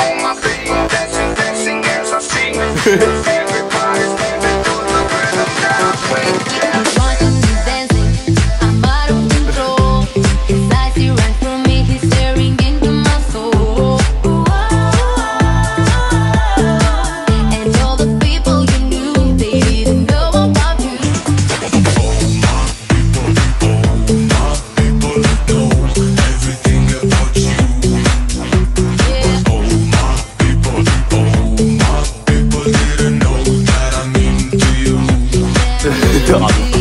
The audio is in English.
on my feet, dancing, dancing as I sing. 这。阿